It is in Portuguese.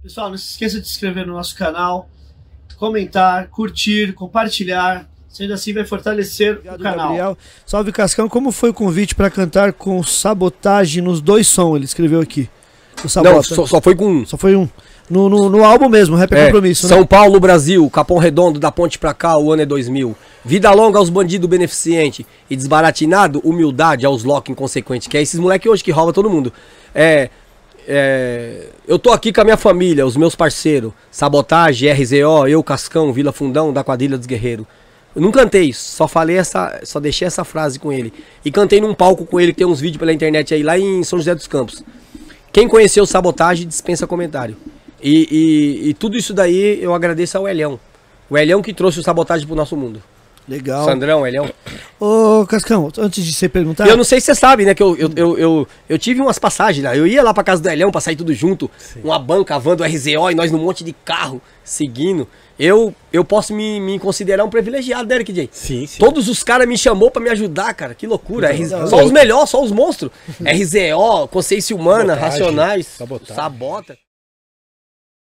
Pessoal, não se esqueça de se inscrever no nosso canal, comentar, curtir, compartilhar. Sendo assim, vai fortalecer Obrigado, o canal. Gabriel. Salve Cascão, como foi o convite para cantar com sabotagem nos dois sons? Ele escreveu aqui. Não, só, só, foi com um. Só foi um. No, no, no álbum mesmo, Rap é, Compromisso. Né? São Paulo, Brasil, Capão Redondo, da ponte pra cá, o ano é 2000. Vida longa aos bandidos beneficente e desbaratinado, humildade aos lock inconsequentes. Que é esses moleque hoje que rouba todo mundo. É, é, eu tô aqui com a minha família, os meus parceiros. Sabotagem, RZO, eu, Cascão, Vila Fundão, da Quadrilha dos Guerreiros. Eu não cantei, só falei essa. Só deixei essa frase com ele. E cantei num palco com ele, que tem uns vídeos pela internet aí, lá em São José dos Campos. Quem conheceu Sabotagem, dispensa comentário. E, e, e, tudo isso daí eu agradeço ao Elhão. O Elhão que trouxe o sabotagem pro nosso mundo. Legal. Sandrão, Elhão. Ô, Cascão, antes de você perguntar. Eu não sei se você sabe, né? Que eu, eu, eu, eu, eu tive umas passagens lá. Eu ia lá pra casa do Elhão pra sair tudo junto. Sim. Uma banca, a van do RZO e nós num monte de carro seguindo. Eu, eu posso me, me considerar um privilegiado, né, Eric J? Sim, sim. Todos os caras me chamou pra me ajudar, cara. Que loucura. só os melhores, só os monstros. RZO, Consciência Humana, Sabotagem. Racionais, Sabotagem. Sabota.